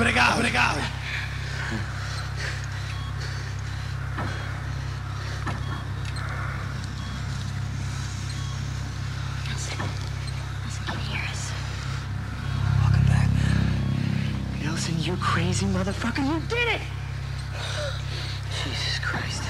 Obrigado, obrigado. Nelson. Nelson, can you hear? Welcome back. Nelson, you crazy motherfucker, you did it! Jesus Christ.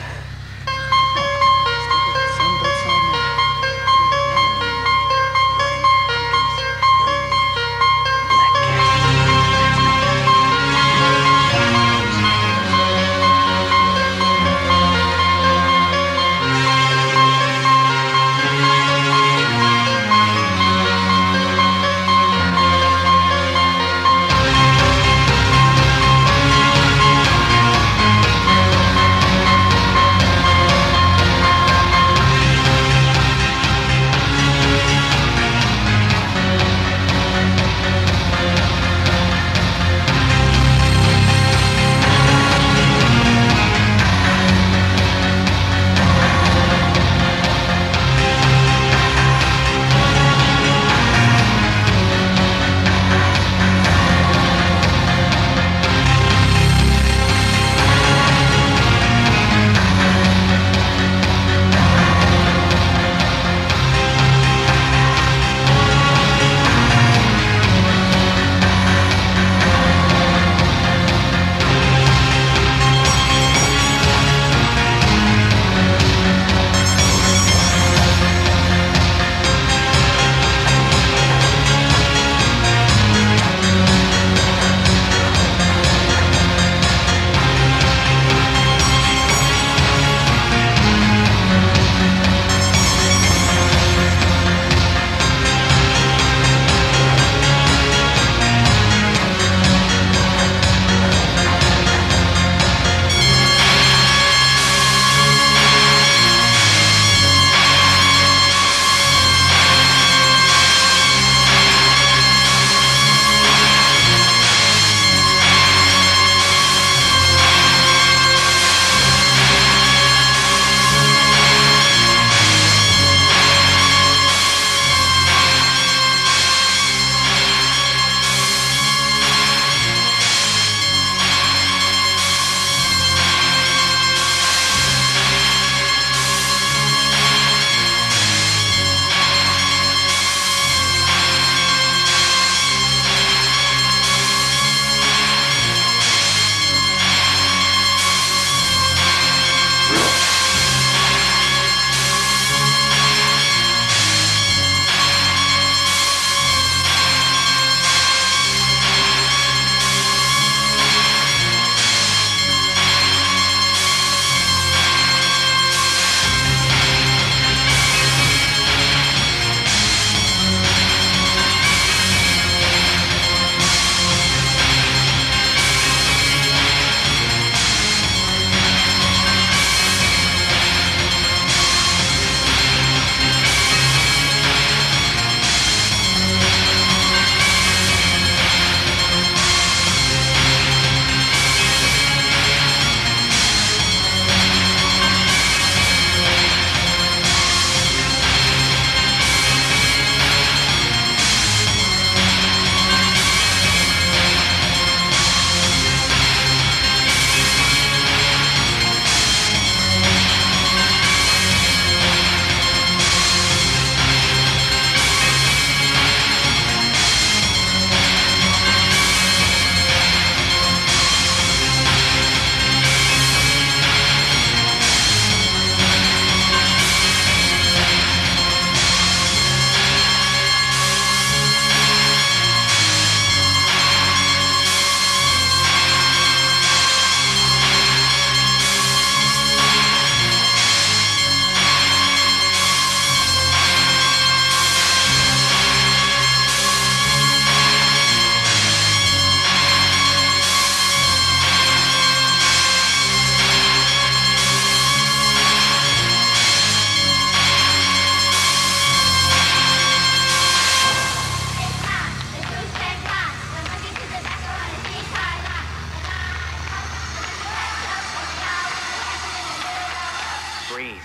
Breathe.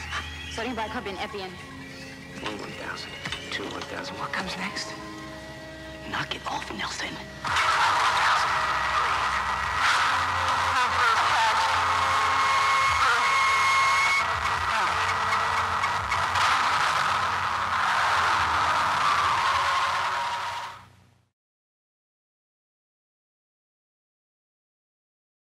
Sodium bicarbonate, Epian. One 1,000. Two 1,000. What comes next? Knock it off, Nelson.